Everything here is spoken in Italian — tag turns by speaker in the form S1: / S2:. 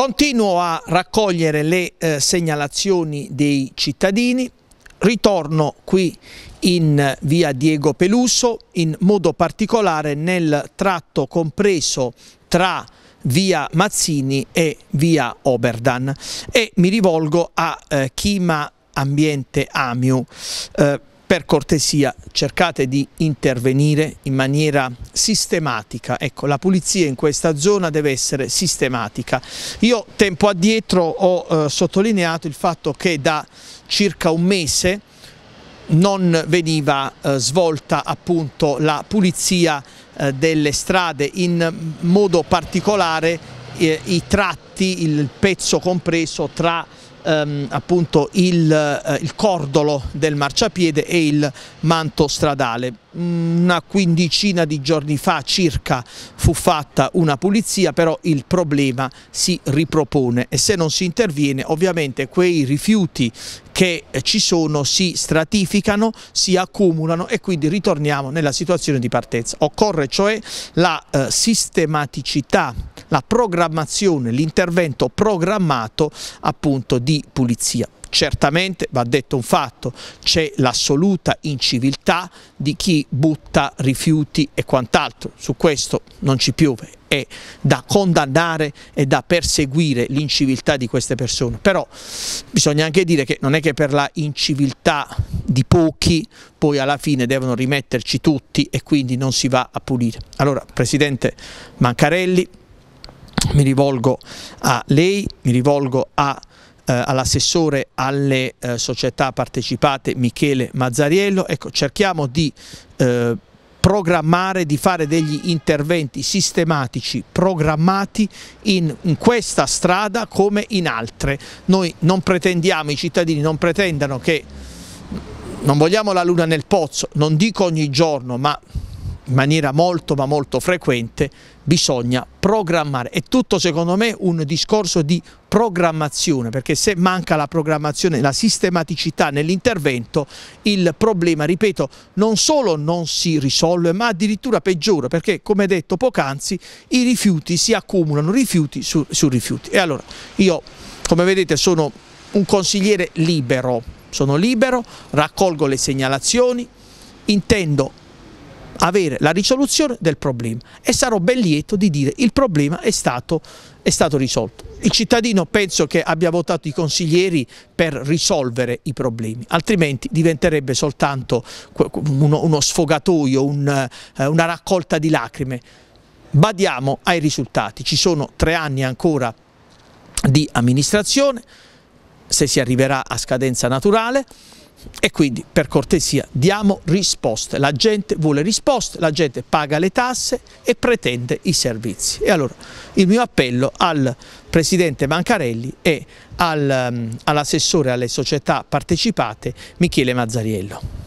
S1: Continuo a raccogliere le eh, segnalazioni dei cittadini, ritorno qui in via Diego Peluso, in modo particolare nel tratto compreso tra via Mazzini e via Oberdan e mi rivolgo a eh, Chima Ambiente Amiu. Eh, per cortesia cercate di intervenire in maniera sistematica, ecco la pulizia in questa zona deve essere sistematica. Io tempo addietro ho eh, sottolineato il fatto che da circa un mese non veniva eh, svolta appunto la pulizia eh, delle strade, in modo particolare eh, i tratti, il pezzo compreso tra ehm, appunto il, eh, il, cordolo del marciapiede e il manto stradale. Una quindicina di giorni fa circa fu fatta una pulizia, però il problema si ripropone e se non si interviene ovviamente quei rifiuti che ci sono si stratificano, si accumulano e quindi ritorniamo nella situazione di partenza. Occorre cioè la eh, sistematicità la programmazione, l'intervento programmato appunto di pulizia. Certamente va detto un fatto, c'è l'assoluta inciviltà di chi butta rifiuti e quant'altro, su questo non ci piove, è da condannare e da perseguire l'inciviltà di queste persone, però bisogna anche dire che non è che per la inciviltà di pochi poi alla fine devono rimetterci tutti e quindi non si va a pulire. Allora Presidente Mancarelli, mi rivolgo a lei, mi rivolgo a eh, all'assessore alle eh, società partecipate Michele Mazzariello, ecco, cerchiamo di eh, programmare, di fare degli interventi sistematici, programmati in, in, questa strada come in altre. Noi non pretendiamo, i cittadini non pretendano che, non vogliamo la luna nel pozzo, non dico ogni giorno, ma in maniera molto ma molto frequente bisogna programmare. È tutto secondo me un discorso di programmazione perché se manca la programmazione, la sistematicità nell'intervento il problema, ripeto, non solo non si risolve ma addirittura peggiora perché come detto poc'anzi i rifiuti si accumulano, rifiuti su, su rifiuti. E allora io come vedete sono un consigliere libero, sono libero, raccolgo le segnalazioni, intendo avere la risoluzione del problema e sarò ben lieto di dire il problema è stato, è stato risolto. Il cittadino penso che abbia votato i consiglieri per risolvere i problemi, altrimenti diventerebbe soltanto uno, uno sfogatoio, un, eh, una raccolta di lacrime. Badiamo ai risultati, ci sono tre anni ancora di amministrazione, se si arriverà a scadenza naturale, e quindi per cortesia diamo risposte, la gente vuole risposte, la gente paga le tasse e pretende i servizi. E allora il mio appello al Presidente Mancarelli e al, um, all'assessore alle società partecipate Michele Mazzariello.